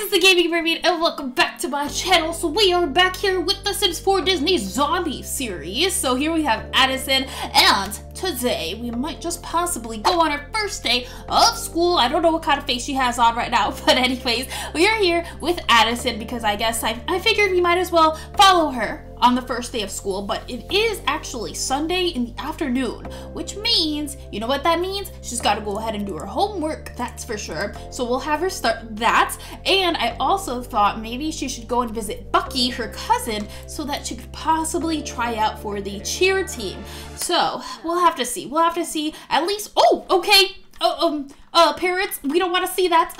it's the Gaming Mermaid, and welcome back to my channel. So we are back here with the Sims 4 Disney Zombie series. So here we have Addison, and today we might just possibly go on our first day of school. I don't know what kind of face she has on right now, but anyways, we are here with Addison because I guess I, I figured we might as well follow her on the first day of school, but it is actually Sunday in the afternoon, which means, you know what that means? She's got to go ahead and do her homework, that's for sure. So we'll have her start that. And I also thought maybe she should go and visit Bucky, her cousin, so that she could possibly try out for the cheer team. So we'll have to see. We'll have to see at least, oh, okay. Oh, um, uh, parents, we don't want to see that.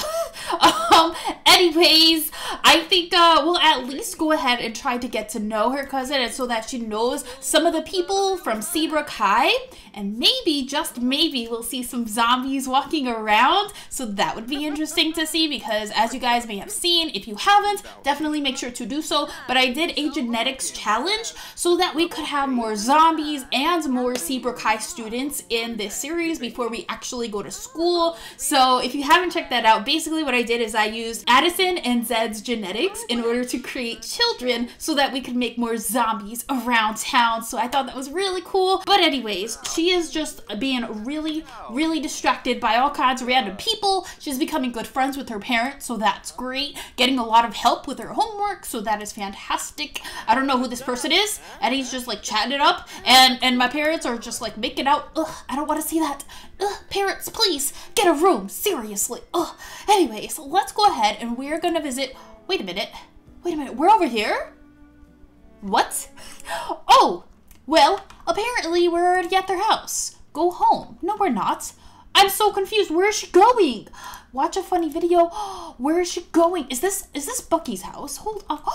um, anyways, I think uh, we'll at least go ahead and try to get to know her cousin and so that she knows some of the people from Seabrook High. And maybe, just maybe, we'll see some zombies walking around. So that would be interesting to see because as you guys may have seen, if you haven't, definitely make sure to do so. But I did a genetics challenge so that we could have more zombies and more Seabrook High students in this series before we actually go to school. So if you haven't checked that out, basically what I did is I used Addison and Zed's genetics in order to create children so that we could make more zombies around town. So I thought that was really cool. But anyways, she is just being really, really distracted by all kinds of random people. She's becoming good friends with her parents, so that's great. Getting a lot of help with her homework, so that is fantastic. I don't know who this person is, and he's just like chatting it up, and, and my parents are just like making out. Ugh, I don't want to see that. Ugh, parents, please, get a room, seriously. Ugh. Anyways, let's go ahead and we're gonna visit. Wait a minute. Wait a minute. We're over here? What? Oh! Well, apparently we're already at their house. Go home. No, we're not. I'm so confused. Where is she going? Watch a funny video. Where is she going? Is this is this Bucky's house? Hold on.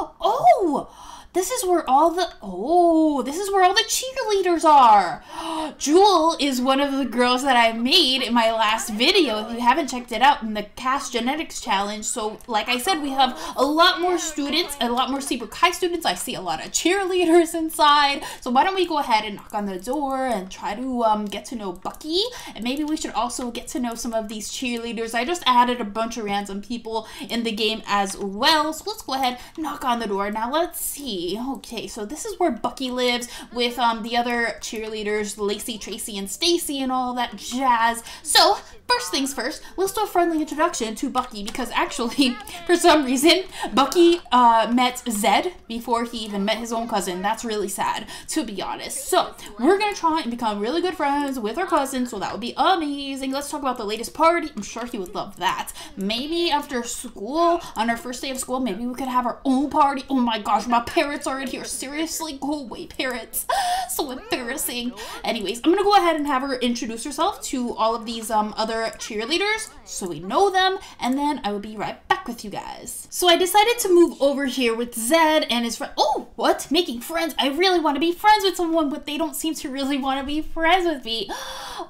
Oh! Oh! This is where all the oh, this is where all the cheerleaders are. Jewel is one of the girls that I made in my last video. If you haven't checked it out in the Cast Genetics Challenge, so like I said, we have a lot more students, a lot more Seabrook High students. I see a lot of cheerleaders inside. So why don't we go ahead and knock on the door and try to um, get to know Bucky, and maybe we should also get to know some of these cheerleaders. I just added a bunch of random people in the game as well. So let's go ahead, knock on the door. Now let's see. Okay, so this is where Bucky lives with um the other cheerleaders, Lacey, Tracy, and Stacy, and all that jazz. So first things first, let's do a friendly introduction to Bucky because actually, for some reason, Bucky uh, met Zed before he even met his own cousin. That's really sad, to be honest. So we're gonna try and become really good friends with our cousin. So that would be amazing. Let's talk about the latest party. I'm sure he would love that. Maybe after school, on our first day of school, maybe we could have our own party. Oh my gosh, my parents are in here. Seriously, go away, parents. so embarrassing. Anyways, I'm gonna go ahead and have her introduce herself to all of these um, other cheerleaders so we know them, and then I will be right back with you guys. So I decided to move over here with Zed and his friend. Oh, what? Making friends? I really want to be friends with someone, but they don't seem to really want to be friends with me.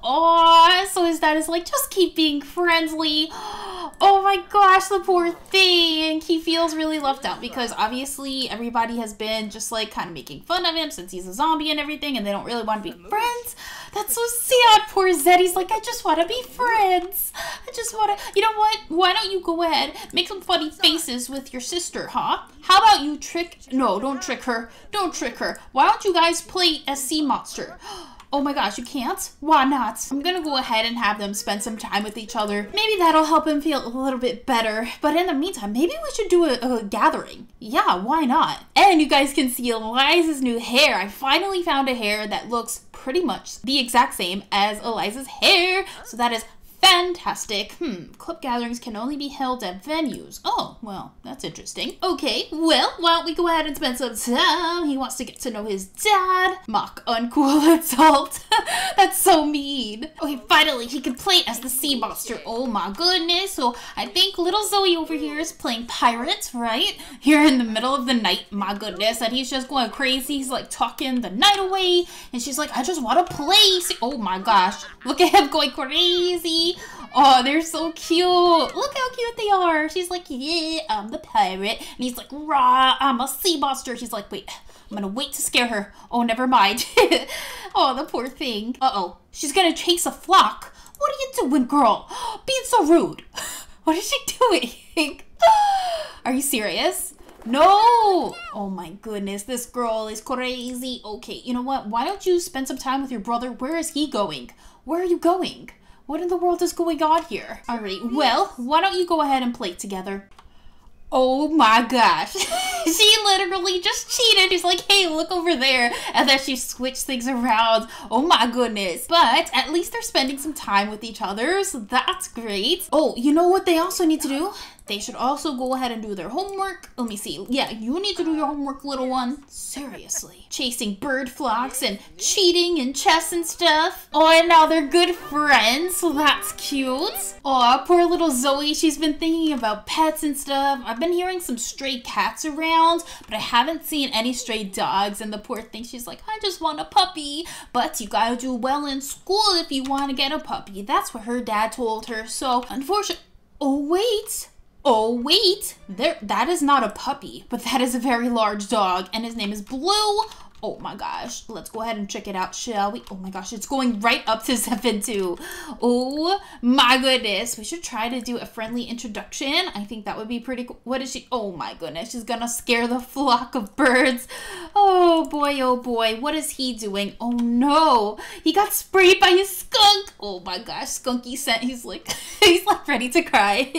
Oh, so his dad is like, just keep being friendly. Oh my gosh, the poor thing. He feels really left out because obviously everybody has been just like kind of making fun of him since he's a zombie and everything and they don't really want to be friends. That's so sad. Poor Zed. He's like, I just want to be friends. I just want to. You know what? Why don't you go ahead, make some funny faces with your sister, huh? How about you trick. No, don't trick her. Don't trick her. Why don't you guys play a sea monster? Oh my gosh, you can't? Why not? I'm gonna go ahead and have them spend some time with each other. Maybe that'll help him feel a little bit better. But in the meantime, maybe we should do a, a gathering. Yeah, why not? And you guys can see Eliza's new hair. I finally found a hair that looks pretty much the exact same as Eliza's hair. So that is Fantastic. Hmm, club gatherings can only be held at venues. Oh, well, that's interesting. Okay, well, why don't we go ahead and spend some time? He wants to get to know his dad. Mock uncool insult. that's so mean. Okay, finally, he can play as the sea monster. Oh my goodness. So I think little Zoey over here is playing pirates, right? Here in the middle of the night, my goodness. And he's just going crazy. He's like talking the night away. And she's like, I just want to play. Oh my gosh. Look at him going crazy. Oh, they're so cute. Look how cute they are. She's like, yeah, I'm the pirate. And he's like, rah, I'm a sea monster. He's like, wait, I'm gonna wait to scare her. Oh, never mind. oh, the poor thing. Uh-oh, she's gonna chase a flock. What are you doing, girl? Being so rude. What is she doing? Are you serious? No! Oh my goodness, this girl is crazy. Okay, you know what? Why don't you spend some time with your brother? Where is he going? Where are you going? What in the world is going on here? Alright, well, why don't you go ahead and play together? Oh my gosh. she literally just cheated. She's like, hey, look over there. And then she switched things around. Oh my goodness. But at least they're spending some time with each other. So that's great. Oh, you know what they also need to do? They should also go ahead and do their homework. Let me see. Yeah, you need to do your homework, little one. Seriously. Chasing bird flocks and cheating in chess and stuff. Oh, and now they're good friends, so that's cute. Oh, poor little Zoey. She's been thinking about pets and stuff. I've been hearing some stray cats around, but I haven't seen any stray dogs. And the poor thing, she's like, I just want a puppy. But you gotta do well in school if you want to get a puppy. That's what her dad told her. So, unfortunately... Oh, wait. Oh, wait, there, that is not a puppy, but that is a very large dog, and his name is Blue. Oh my gosh, let's go ahead and check it out, shall we? Oh my gosh, it's going right up to 7 too. Oh my goodness, we should try to do a friendly introduction. I think that would be pretty cool. What is she? Oh my goodness, she's gonna scare the flock of birds. Oh boy, oh boy, what is he doing? Oh no, he got sprayed by a skunk. Oh my gosh, skunky scent. He's like, he's like ready to cry.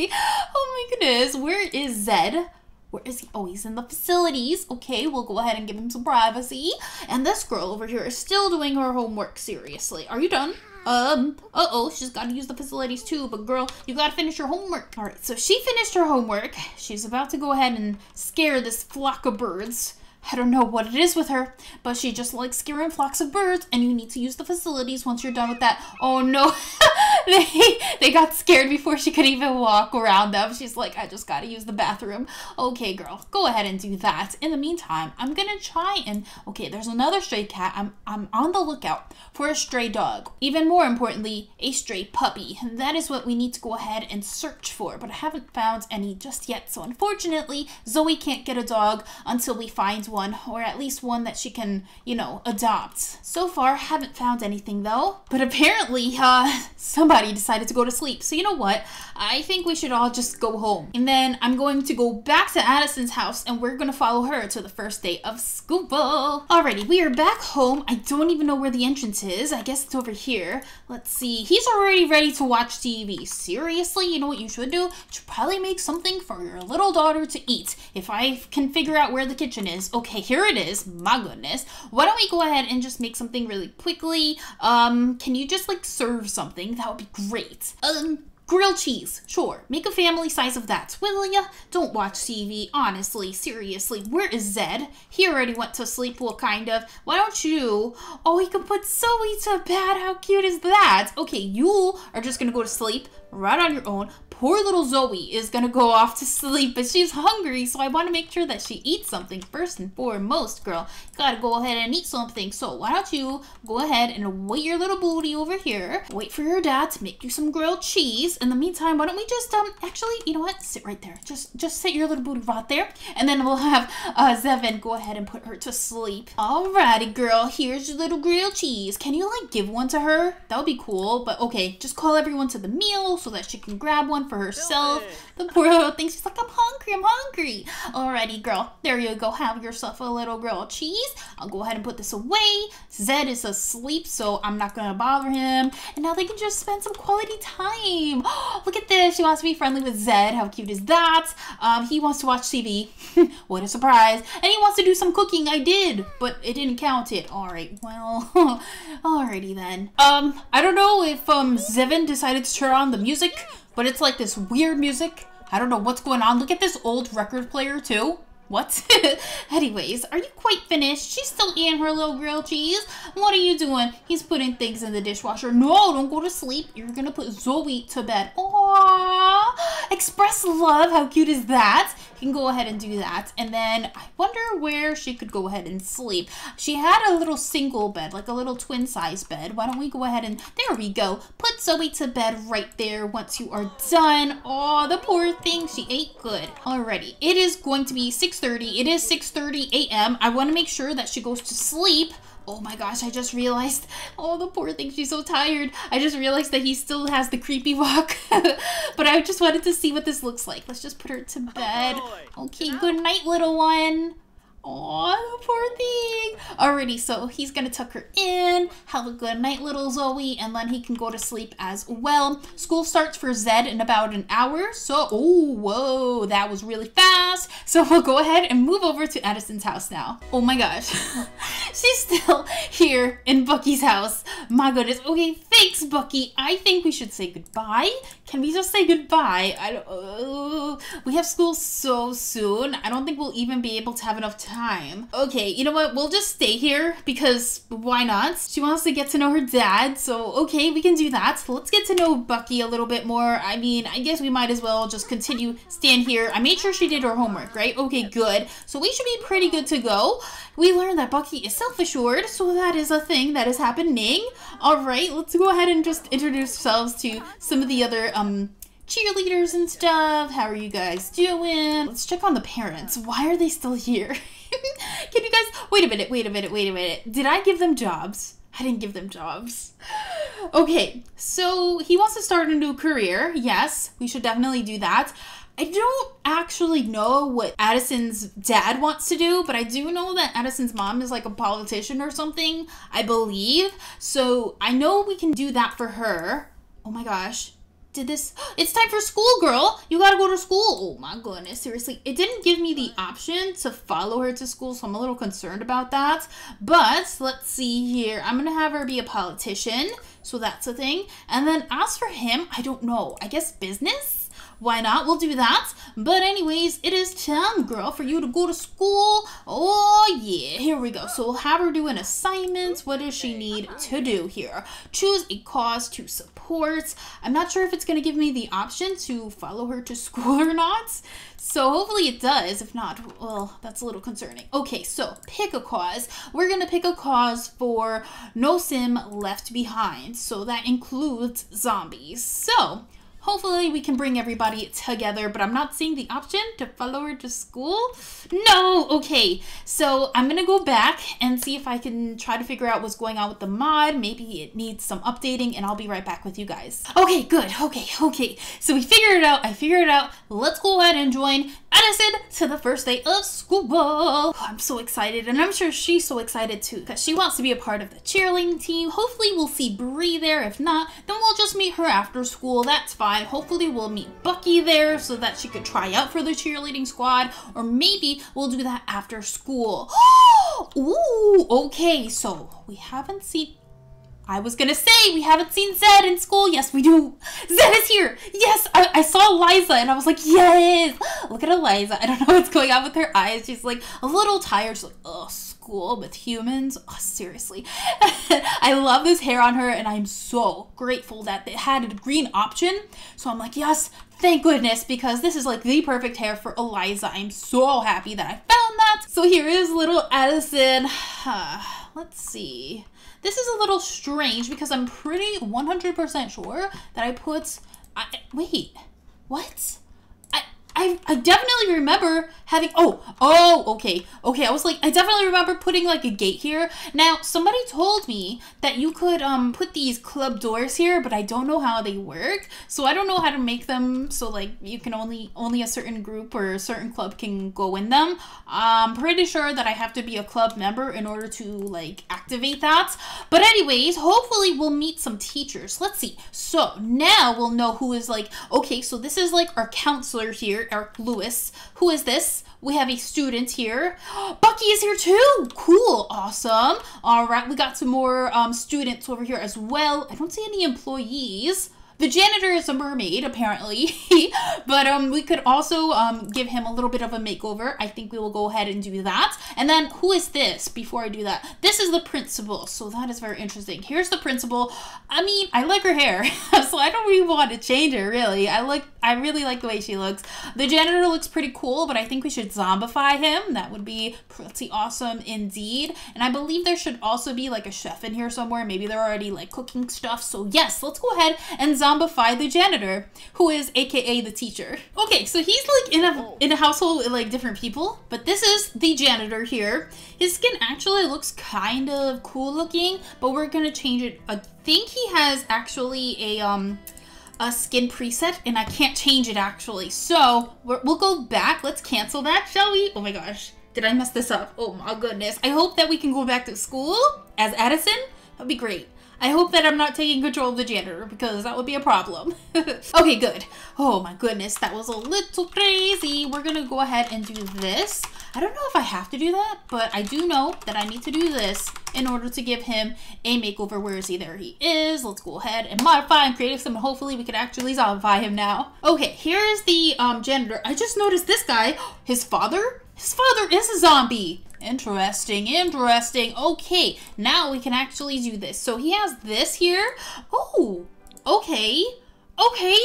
Oh my goodness, where is Zed? Where is he? Oh, he's in the facilities. Okay, we'll go ahead and give him some privacy. And this girl over here is still doing her homework seriously. Are you done? Um, uh-oh, she's got to use the facilities too, but girl, you got to finish your homework. All right, so she finished her homework. She's about to go ahead and scare this flock of birds. I don't know what it is with her, but she just likes scaring flocks of birds, and you need to use the facilities once you're done with that. Oh no, they they got scared before she could even walk around them. She's like, I just gotta use the bathroom. Okay, girl, go ahead and do that. In the meantime, I'm gonna try and okay, there's another stray cat. I'm I'm on the lookout for a stray dog. Even more importantly, a stray puppy. And that is what we need to go ahead and search for, but I haven't found any just yet. So unfortunately, Zoey can't get a dog until we find one, or at least one that she can, you know, adopt. So far, haven't found anything though. But apparently, uh, somebody decided to go to sleep. So you know what? I think we should all just go home. And then I'm going to go back to Addison's house and we're gonna follow her to the first day of school. Alrighty, we are back home. I don't even know where the entrance is. I guess it's over here. Let's see. He's already ready to watch TV. Seriously, you know what you should do? You should probably make something for your little daughter to eat. If I can figure out where the kitchen is. Okay, here it is. My goodness. Why don't we go ahead and just make something really quickly? Um, can you just like serve something? That would be great. Um, Grilled cheese, sure. Make a family size of that, will ya? Don't watch TV, honestly, seriously. Where is Zed? He already went to sleep, well, kind of. Why don't you? Oh, he can put Zoey to bed. How cute is that? Okay, you are just gonna go to sleep right on your own poor little Zoey is gonna go off to sleep, but she's hungry, so I want to make sure that she eats something first and foremost, girl. You gotta go ahead and eat something. So why don't you go ahead and wait your little booty over here. Wait for your dad to make you some grilled cheese. In the meantime, why don't we just um actually, you know what? Sit right there. Just just sit your little booty right there, and then we'll have uh Zevon go ahead and put her to sleep. Alrighty, girl. Here's your little grilled cheese. Can you like give one to her? That would be cool. But okay, just call everyone to the meal so that she can grab one for herself. The poor little thing, she's like, I'm hungry, I'm hungry. Alrighty, girl, there you go. Have yourself a little grilled cheese. I'll go ahead and put this away. Zed is asleep, so I'm not gonna bother him. And now they can just spend some quality time. Look at this. She wants to be friendly with Zed. How cute is that? Um, he wants to watch TV. what a surprise. And he wants to do some cooking. I did, but it didn't count it. Alright, well, alrighty then. Um, I don't know if um Zevon decided to turn on the music but it's like this weird music. I don't know what's going on. Look at this old record player too. What? Anyways, are you quite finished? She's still eating her little grilled cheese. What are you doing? He's putting things in the dishwasher. No, don't go to sleep. You're gonna put Zoey to bed. Aww. Express love. How cute is that? You can go ahead and do that. And then I wonder where she could go ahead and sleep. She had a little single bed, like a little twin size bed. Why don't we go ahead and, there we go. Put Zoey to bed right there once you are done. Oh, the poor thing. She ate good. Alrighty. It is going to be 6.30. It is 6.30 a.m. I want to make sure that she goes to sleep Oh my gosh, I just realized. Oh, the poor thing, she's so tired. I just realized that he still has the creepy walk. but I just wanted to see what this looks like. Let's just put her to bed. Okay, good night, little one. Oh, poor thing. Alrighty, so he's gonna tuck her in, have a good night, little Zoey, and then he can go to sleep as well. School starts for Zed in about an hour, so, oh, whoa, that was really fast. So we'll go ahead and move over to Addison's house now. Oh my gosh, she's still here in Bucky's house. My goodness. Okay, thanks, Bucky. I think we should say goodbye. Can we just say goodbye? I don't, uh, we have school so soon. I don't think we'll even be able to have enough time time. Okay, you know what? We'll just stay here because why not? She wants to get to know her dad, so okay, we can do that. Let's get to know Bucky a little bit more. I mean, I guess we might as well just continue stand here. I made sure she did her homework, right? Okay, good. So we should be pretty good to go. We learned that Bucky is self-assured, so that is a thing that is happening. All right, let's go ahead and just introduce ourselves to some of the other um cheerleaders and stuff. How are you guys doing? Let's check on the parents. Why are they still here? Can you guys wait a minute, wait a minute, wait a minute. Did I give them jobs? I didn't give them jobs. Okay, so he wants to start a new career. Yes, we should definitely do that. I don't actually know what Addison's dad wants to do, but I do know that Addison's mom is like a politician or something, I believe. So I know we can do that for her. Oh my gosh did this. It's time for school girl. You gotta go to school. Oh my goodness seriously. It didn't give me the option to follow her to school so i'm a little concerned about that. But let's see here. I'm gonna have her be a politician so that's a thing. And then as for him i don't know. I guess business why not? We'll do that. But anyways, it is time, girl, for you to go to school. Oh, yeah. Here we go. So we'll have her do an assignment. What does she need to do here? Choose a cause to support. I'm not sure if it's going to give me the option to follow her to school or not. So hopefully it does. If not, well, that's a little concerning. Okay, so pick a cause. We're going to pick a cause for No Sim Left Behind. So that includes zombies. So Hopefully we can bring everybody together, but I'm not seeing the option to follow her to school. No! Okay, so I'm gonna go back and see if I can try to figure out what's going on with the mod. Maybe it needs some updating and I'll be right back with you guys. Okay, good. Okay, okay. So we figured it out. I figured it out. Let's go ahead and join Addison to the first day of school. Oh, I'm so excited and I'm sure she's so excited too because she wants to be a part of the cheerleading team. Hopefully we'll see Bree there. If not, then we'll just meet her after school. That's fine. Hopefully we'll meet Bucky there so that she could try out for the cheerleading squad. Or maybe we'll do that after school. Ooh, okay. So we haven't seen... I was gonna say we haven't seen Zed in school. Yes, we do. Zed is here. Yes, I, I saw Eliza and I was like, yes. Look at Eliza. I don't know what's going on with her eyes. She's like a little tired. She's like, ugh, school with humans. Oh, seriously. I love this hair on her and I'm so grateful that it had a green option. So I'm like, yes, thank goodness because this is like the perfect hair for Eliza. I'm so happy that I found that. So here is little Addison. Let's see. This is a little strange because I'm pretty 100% sure that I put... I, wait, what? I, I definitely remember having oh oh okay okay I was like I definitely remember putting like a gate here. Now somebody told me that you could um put these club doors here but I don't know how they work. So I don't know how to make them so like you can only only a certain group or a certain club can go in them. I'm pretty sure that I have to be a club member in order to like activate that. But anyways hopefully we'll meet some teachers. Let's see. So now we'll know who is like okay so this is like our counselor here Eric Lewis. Who is this? We have a student here. Bucky is here too. Cool. Awesome. All right. We got some more um, students over here as well. I don't see any employees. The janitor is a mermaid, apparently. but um, we could also um, give him a little bit of a makeover. I think we will go ahead and do that. And then who is this before I do that? This is the principal. So that is very interesting. Here's the principal. I mean, I like her hair. so I don't really want to change her, really. I like, I really like the way she looks. The janitor looks pretty cool, but I think we should zombify him. That would be pretty awesome indeed. And I believe there should also be like a chef in here somewhere. Maybe they're already like cooking stuff. So yes, let's go ahead and zombify zombify the janitor, who is AKA the teacher. Okay, so he's like in a in a household with like different people, but this is the janitor here. His skin actually looks kind of cool looking, but we're gonna change it. I think he has actually a um a skin preset and I can't change it actually. So we'll go back. Let's cancel that, shall we? Oh my gosh. Did I mess this up? Oh my goodness. I hope that we can go back to school as Addison. That'd be great. I hope that I'm not taking control of the janitor because that would be a problem. okay, good. Oh my goodness, that was a little crazy. We're gonna go ahead and do this. I don't know if I have to do that, but I do know that I need to do this in order to give him a makeover. Where is he? There he is. Let's go ahead and modify and create some. Hopefully we can actually zombify him now. Okay, here is the um, janitor. I just noticed this guy, his father, his father is a zombie. Interesting, interesting. Okay, now we can actually do this. So he has this here. Oh, okay, okay.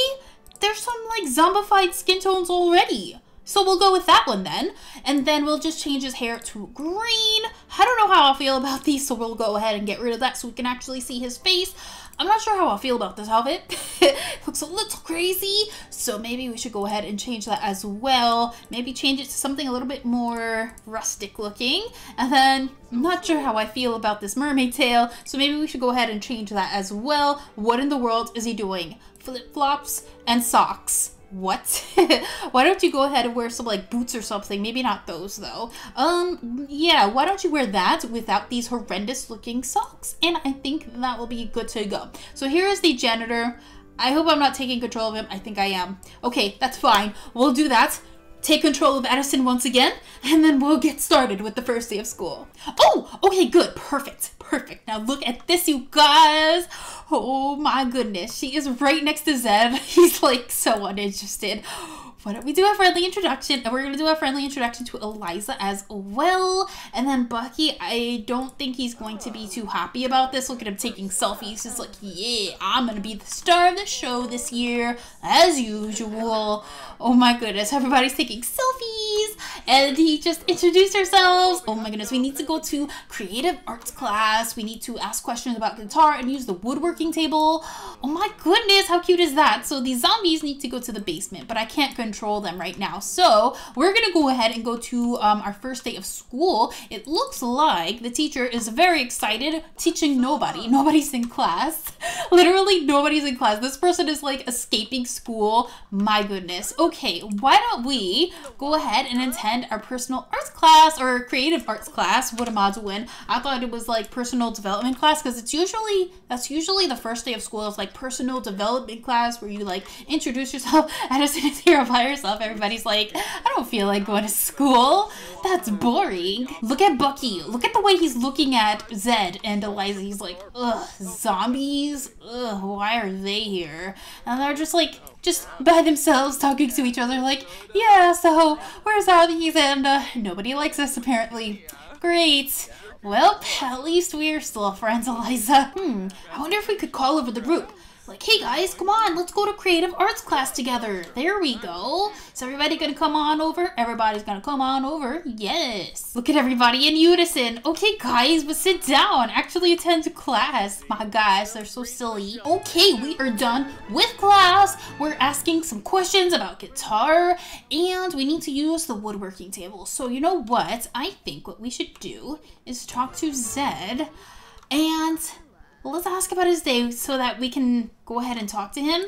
There's some like zombified skin tones already. So we'll go with that one then. And then we'll just change his hair to green. I don't know how I feel about these, so we'll go ahead and get rid of that so we can actually see his face. I'm not sure how I feel about this outfit. it looks a little crazy, so maybe we should go ahead and change that as well. Maybe change it to something a little bit more rustic looking. And then I'm not sure how I feel about this mermaid tail, so maybe we should go ahead and change that as well. What in the world is he doing? Flip-flops and socks what? why don't you go ahead and wear some like boots or something? Maybe not those though. Um, yeah, why don't you wear that without these horrendous looking socks? And I think that will be good to go. So here is the janitor. I hope I'm not taking control of him. I think I am. Okay, that's fine. We'll do that take control of Addison once again, and then we'll get started with the first day of school. Oh, okay, good, perfect, perfect. Now look at this, you guys. Oh my goodness, she is right next to Zed. He's like so uninterested why don't we do a friendly introduction? And we're going to do a friendly introduction to Eliza as well. And then Bucky, I don't think he's going to be too happy about this. Look at him taking selfies. He's like, yeah, I'm going to be the star of the show this year, as usual. Oh my goodness, everybody's taking selfies. And he just introduced ourselves. Oh my goodness, we need to go to creative arts class. We need to ask questions about guitar and use the woodworking table. Oh my goodness, how cute is that? So these zombies need to go to the basement, but I can't control control them right now. So we're going to go ahead and go to um, our first day of school. It looks like the teacher is very excited teaching nobody. Nobody's in class. Literally nobody's in class. This person is like escaping school. My goodness. Okay, why don't we go ahead and attend our personal arts class or creative arts class. What am I doing? I thought it was like personal development class because it's usually, that's usually the first day of school is like personal development class where you like introduce yourself. Addison is here by herself. Everybody's like, I don't feel like going to school. That's boring. Look at Bucky. Look at the way he's looking at Zed and Eliza. He's like, ugh, zombies? Ugh, why are they here? And they're just like, just by themselves talking to each other like, yeah, so where's zombies? And uh, nobody likes us apparently. Great. Well, at least we're still friends, Eliza. Hmm, I wonder if we could call over the group. Like, hey guys, come on, let's go to creative arts class together. There we go. Is everybody gonna come on over? Everybody's gonna come on over. Yes. Look at everybody in unison. Okay, guys, but sit down. Actually attend class. My gosh, they're so silly. Okay, we are done with class. We're asking some questions about guitar, and we need to use the woodworking table. So you know what? I think what we should do is talk to Zed and well, let's ask about his day so that we can go ahead and talk to him.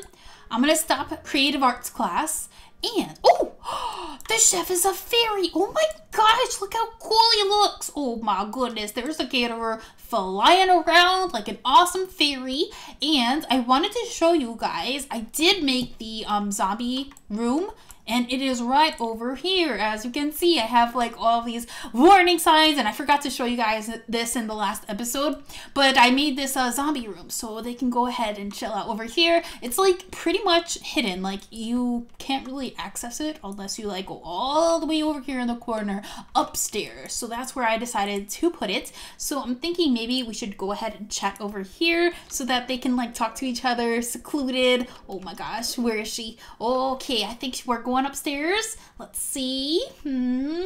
I'm gonna stop creative arts class and oh, the chef is a fairy. Oh my gosh, look how cool he looks. Oh my goodness, there's a caterer flying around like an awesome fairy. And I wanted to show you guys, I did make the um, zombie room and it is right over here. As you can see, I have like all these warning signs and I forgot to show you guys this in the last episode, but I made this uh, zombie room so they can go ahead and chill out over here. It's like pretty much hidden, like you can't really access it unless you like go all the way over here in the corner upstairs. So that's where I decided to put it. So I'm thinking maybe we should go ahead and chat over here so that they can like talk to each other secluded. Oh my gosh, where is she? Okay, I think we're going upstairs. Let's see. Hmm.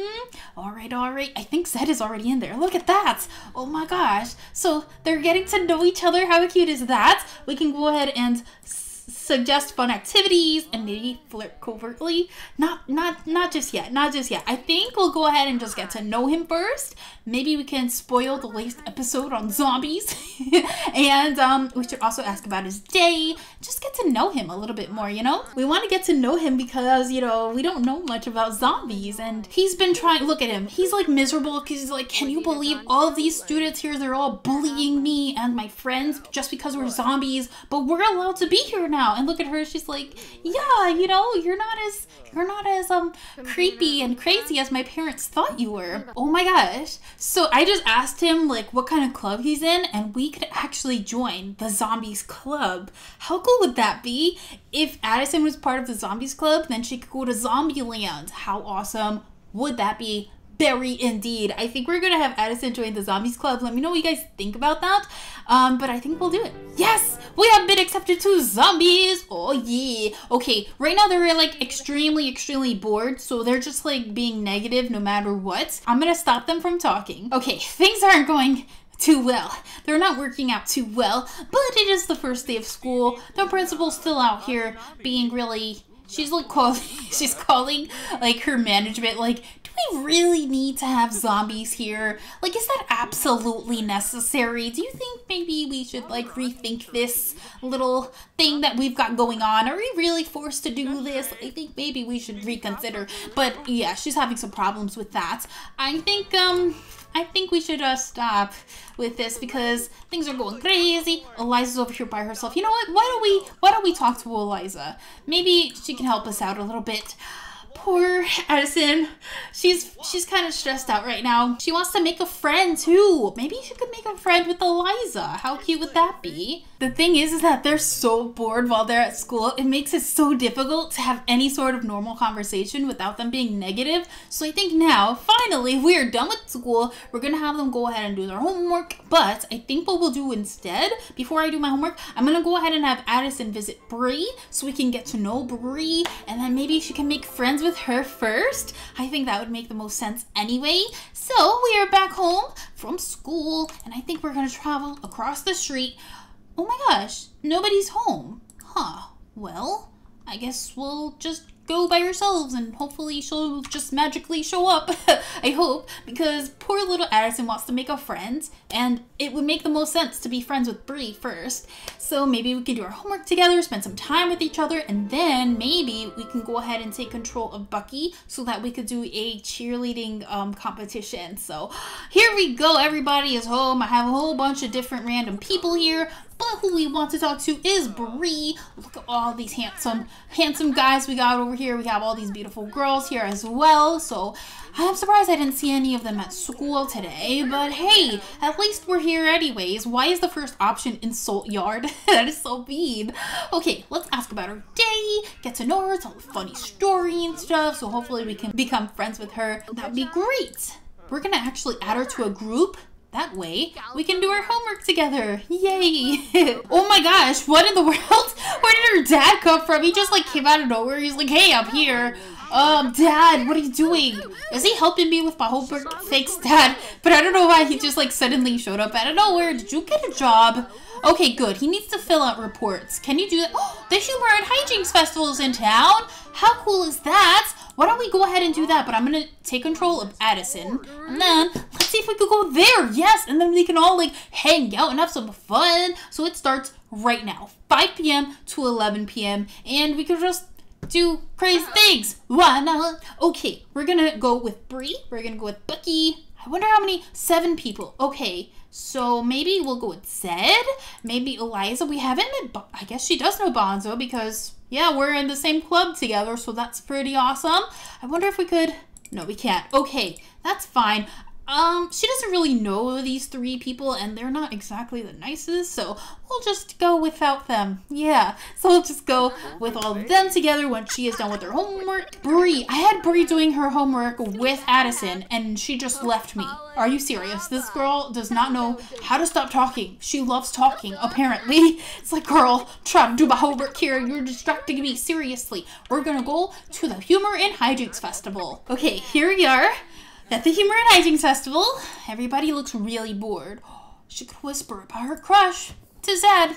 All right, all right. I think Zed is already in there. Look at that. Oh my gosh. So they're getting to know each other. How cute is that? We can go ahead and suggest fun activities and maybe flirt covertly. Not not not just yet. Not just yet. I think we'll go ahead and just get to know him first. Maybe we can spoil the latest episode on zombies. and um, we should also ask about his day. Just get to know him a little bit more, you know? We want to get to know him because, you know, we don't know much about zombies. And he's been trying, look at him. He's like miserable because he's like, can you believe all of these students here? They're all bullying me and my friends just because we're zombies. But we're allowed to be here now. And look at her. She's like, yeah, you know, you're not as, you're not as um creepy and crazy as my parents thought you were. Oh my gosh. So I just asked him like what kind of club he's in and we could actually join the Zombies Club. How cool would that be? If Addison was part of the Zombies Club, then she could go to Zombieland. How awesome would that be? Very indeed. I think we're gonna have Addison join the Zombies Club. Let me know what you guys think about that. Um, but I think we'll do it. Yes! We have been accepted to zombies! Oh yeah. Okay, right now they're like extremely, extremely bored, so they're just like being negative no matter what. I'm gonna stop them from talking. Okay, things aren't going too well. They're not working out too well, but it is the first day of school. The principal's still out here being really she's like calling she's calling like her management like we really need to have zombies here? Like, is that absolutely necessary? Do you think maybe we should, like, rethink this little thing that we've got going on? Are we really forced to do this? I think maybe we should reconsider. But, yeah, she's having some problems with that. I think, um... I think we should uh, stop with this because things are going crazy. Eliza's over here by herself. You know what? Why don't we why don't we talk to Eliza? Maybe she can help us out a little bit poor Addison. She's she's kind of stressed out right now. She wants to make a friend too. Maybe she could make a friend with Eliza. How cute would that be? The thing is, is that they're so bored while they're at school. It makes it so difficult to have any sort of normal conversation without them being negative. So I think now, finally, we are done with school. We're gonna have them go ahead and do their homework. But I think what we'll do instead, before I do my homework, I'm gonna go ahead and have Addison visit Bree so we can get to know Bree, and then maybe she can make friends with her first. I think that would make the most sense anyway. So we are back home from school, and I think we're gonna travel across the street Oh my gosh, nobody's home. Huh. Well, I guess we'll just go by ourselves and hopefully she'll just magically show up. I hope, because poor little Addison wants to make a friend and it would make the most sense to be friends with Bree first. So maybe we can do our homework together, spend some time with each other, and then maybe we can go ahead and take control of Bucky so that we could do a cheerleading um, competition. So here we go, everybody is home. I have a whole bunch of different random people here. But who we want to talk to is Bree. Look at all these handsome, handsome guys we got over here. We have all these beautiful girls here as well. So I'm surprised I didn't see any of them at school today. But hey, at least we're here anyways. Why is the first option insult yard? that is so mean. Okay, let's ask about her day, get to know her, tell a funny story and stuff. So hopefully we can become friends with her. That would be great. We're gonna actually add her to a group that way, we can do our homework together. Yay! oh my gosh, what in the world? Where did her dad come from? He just like came out of nowhere. He's like, hey, I'm here. Um, Dad, what are you doing? Is he helping me with my homework? Thanks, Dad. But I don't know why he just like suddenly showed up out of nowhere. Did you get a job? Okay, good. He needs to fill out reports. Can you do that? The Humor and Hijinks Festival is in town. How cool is that? Why don't we go ahead and do that? But I'm to take control of Addison. And then let's see if we could go there. Yes. And then we can all like hang out and have some fun. So it starts right now, 5 p.m. to 11 p.m. And we could just do crazy things. Why not? Okay, we're to go with Bree. We're to go with Bucky. I wonder how many? Seven people. Okay. So maybe we'll go with Zed. Maybe Eliza. We haven't met. I guess she does know Bonzo because yeah, we're in the same club together, so that's pretty awesome. I wonder if we could... No, we can't. Okay, that's fine. Um, she doesn't really know these three people, and they're not exactly the nicest, so we'll just go without them. Yeah, so we'll just go with all of them together when she is done with her homework. Bree, I had Bree doing her homework with Addison, and she just left me. Are you serious? This girl does not know how to stop talking. She loves talking, apparently. It's like, girl, try to do my homework here, you're distracting me. Seriously, we're gonna go to the Humor and Hijinks Festival. Okay, here we are. At the Humor and Hijinks Festival, everybody looks really bored. She could whisper about her crush to Zed.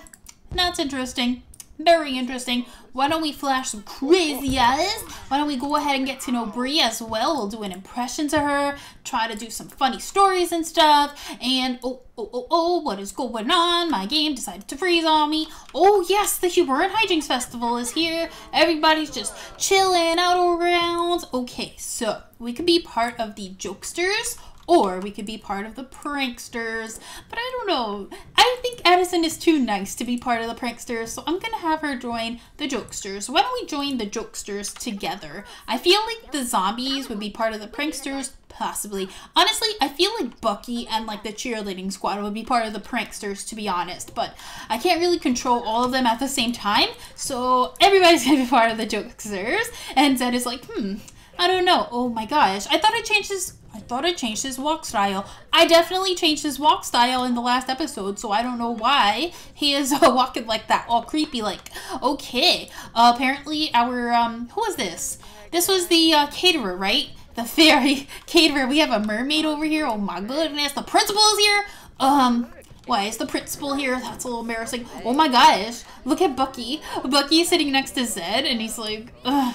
That's interesting. Very interesting. Why don't we flash some crazy eyes? Why don't we go ahead and get to know Bree as well? We'll do an impression to her, try to do some funny stories and stuff. And oh, oh, oh, oh, what is going on? My game decided to freeze on me. Oh, yes, the Humor and Hijinks Festival is here. Everybody's just chilling out around. Okay, so we could be part of the Jokesters or we could be part of the pranksters. But I don't know. I think Addison is too nice to be part of the pranksters, so I'm gonna have her join the jokesters. Why don't we join the jokesters together? I feel like the zombies would be part of the pranksters, possibly. Honestly, I feel like Bucky and like the cheerleading squad would be part of the pranksters, to be honest. But I can't really control all of them at the same time, so everybody's gonna be part of the jokesters. And Zed is like, hmm, I don't know. Oh my gosh, I thought I changed his I thought I changed his walk style. I definitely changed his walk style in the last episode, so I don't know why he is uh, walking like that, all creepy like. Okay, uh, apparently our, um, was this? This was the uh, caterer, right? The fairy caterer. We have a mermaid over here. Oh my goodness. The principal is here. Um, why is the principal here? That's a little embarrassing. Oh my gosh. Look at Bucky. Bucky is sitting next to Zed, and he's like, Ugh.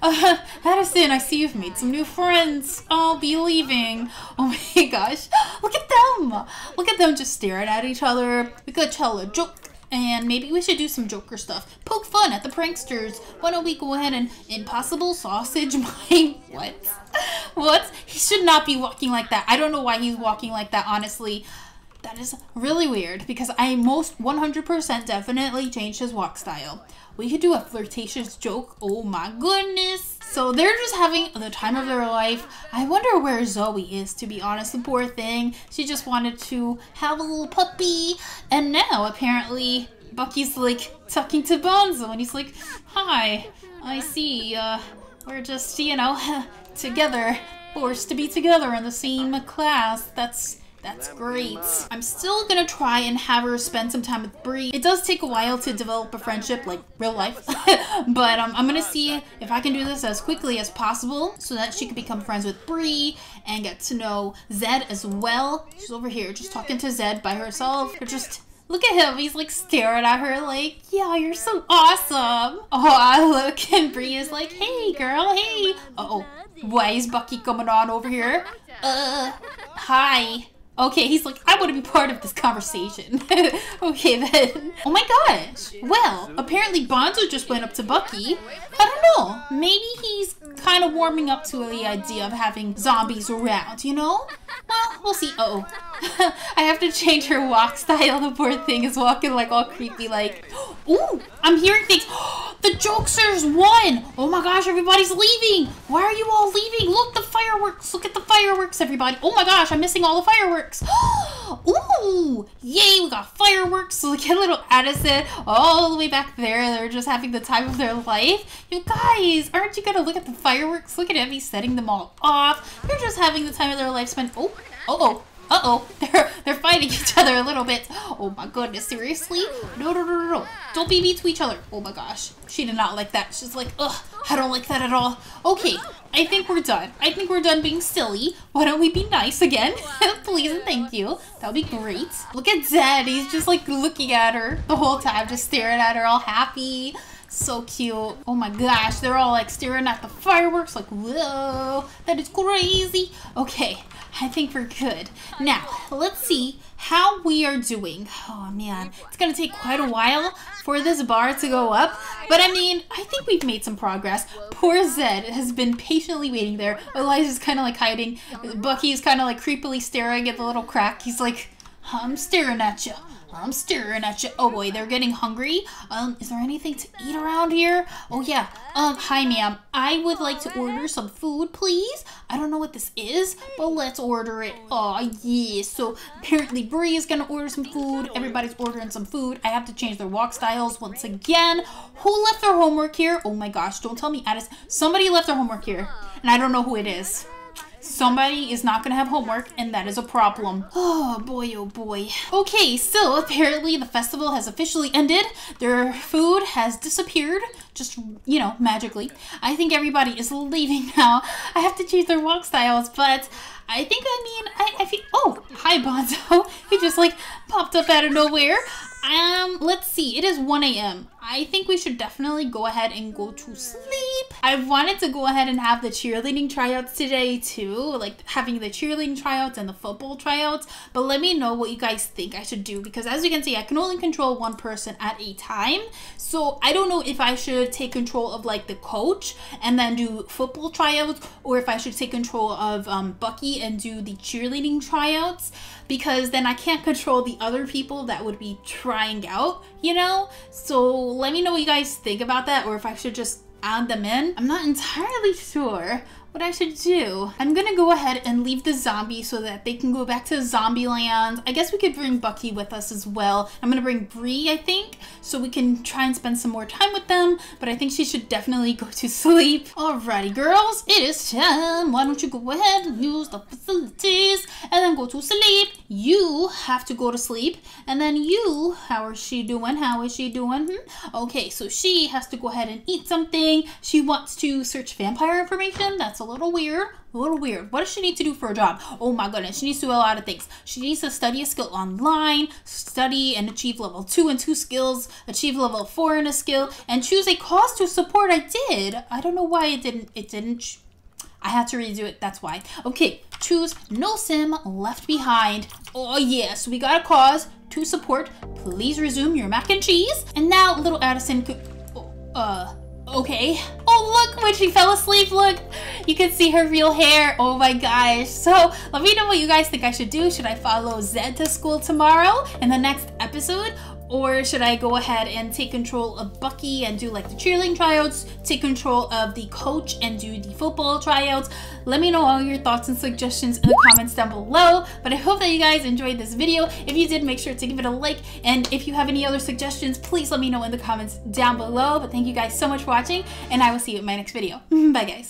Uh, Addison, I see you've made some new friends. I'll be leaving. Oh my gosh. Look at them. Look at them just staring at each other. We could tell a joke. And maybe we should do some Joker stuff. Poke fun at the pranksters. Why don't we go ahead and impossible sausage my what? What? He should not be walking like that. I don't know why he's walking like that, honestly. That is really weird because I most 100% definitely changed his walk style. We could do a flirtatious joke. Oh my goodness. So they're just having the time of their life. I wonder where Zoey is, to be honest. The poor thing. She just wanted to have a little puppy. And now, apparently, Bucky's like talking to Bonzo. And he's like, Hi, I see. Uh, we're just, you know, together. Forced to be together in the same class. That's that's great. I'm still gonna try and have her spend some time with Bree. It does take a while to develop a friendship, like real life, but um, I'm gonna see if I can do this as quickly as possible so that she can become friends with Bree and get to know Zed as well. She's over here just talking to Zed by herself. Or just Look at him. He's like staring at her like, yeah, you're so awesome. Oh, I look and Bree is like, hey, girl, hey. Uh oh Why is Bucky coming on over here? Uh, hi. Okay, he's like, I want to be part of this conversation. okay, then. Oh my gosh. Well, apparently Bonzo just went up to Bucky. I don't know. Maybe he's kind of warming up to the idea of having zombies around, you know? Well, we'll see. Uh oh I have to change her walk style. The poor thing is walking like all creepy, like, ooh, I'm hearing things. The jokesters won! Oh my gosh, everybody's leaving! Why are you all leaving? Look, the fireworks! Look at the fireworks, everybody! Oh my gosh, I'm missing all the fireworks! Ooh! Yay, we got fireworks! Look at little Addison all the way back there. They're just having the time of their life. You guys, aren't you gonna look at the fireworks? Look at Emmy setting them all off. They're just having the time of their life spent. Oh, oh. Uh-oh, they're, they're fighting each other a little bit. Oh my goodness, seriously? No, no, no, no, no. Don't be mean to each other. Oh my gosh. She did not like that. She's like, ugh, I don't like that at all. Okay, I think we're done. I think we're done being silly. Why don't we be nice again? Please and thank you. That would be great. Look at Zed. He's just like looking at her the whole time, just staring at her all happy. So cute. Oh my gosh, they're all like staring at the fireworks like, whoa, that is crazy. Okay, I think we're good. Now, let's see how we are doing. Oh man, it's gonna take quite a while for this bar to go up, but I mean, I think we've made some progress. Poor Zed has been patiently waiting there. Eliza's kind of like hiding. Bucky's kind of like creepily staring at the little crack. He's like, I'm staring at you. I'm staring at you. Oh boy, they're getting hungry. Um, is there anything to eat around here? Oh yeah. Um, hi ma'am. I would like to order some food, please. I don't know what this is, but let's order it. Oh yeah. So apparently Bree is gonna order some food. Everybody's ordering some food. I have to change their walk styles once again. Who left their homework here? Oh my gosh, don't tell me Addis. Somebody left their homework here. And I don't know who it is. Somebody is not going to have homework, and that is a problem. Oh boy, oh boy. Okay, so apparently the festival has officially ended. Their food has disappeared, just, you know, magically. I think everybody is leaving now. I have to change their walk styles, but I think, I mean, I, I feel, oh, hi Bonzo. he just like popped up out of nowhere. Um, let's see, it is 1 a.m. I think we should definitely go ahead and go to sleep. I wanted to go ahead and have the cheerleading tryouts today too, like having the cheerleading tryouts and the football tryouts. But let me know what you guys think I should do because as you can see, I can only control one person at a time. So I don't know if I should take control of like the coach and then do football tryouts or if I should take control of um, Bucky and do the cheerleading tryouts because then I can't control the other people that would be trying out, you know? So let me know what you guys think about that or if I should just add them in. I'm not entirely sure what I should do. I'm gonna go ahead and leave the zombie so that they can go back to zombie land. I guess we could bring Bucky with us as well. I'm gonna bring Bree, I think, so we can try and spend some more time with them, but I think she should definitely go to sleep. Alrighty, girls, it is time. Why don't you go ahead and use the facilities and then go to sleep. You have to go to sleep. And then you, how is she doing? How is she doing? Hmm? Okay, so she has to go ahead and eat something. She wants to search vampire information. That's a little weird. A little weird. What does she need to do for a job? Oh my goodness, she needs to do a lot of things. She needs to study a skill online, study and achieve level 2 and 2 skills, achieve level 4 in a skill, and choose a cause to support. I did. I don't know why it didn't, it didn't, I had to redo it, that's why. Okay, choose no sim left behind. Oh yes, we got a cause to support. Please resume your mac and cheese. And now little Addison could, uh, okay. Oh, look, when she fell asleep, look, you can see her real hair. Oh my gosh. So let me know what you guys think I should do. Should I follow Zed to school tomorrow in the next episode? Or should I go ahead and take control of Bucky and do like the cheerleading tryouts, take control of the coach and do the football tryouts? Let me know all your thoughts and suggestions in the comments down below. But I hope that you guys enjoyed this video. If you did, make sure to give it a like. And if you have any other suggestions, please let me know in the comments down below. But thank you guys so much for watching and I will see you in my next video. Bye guys.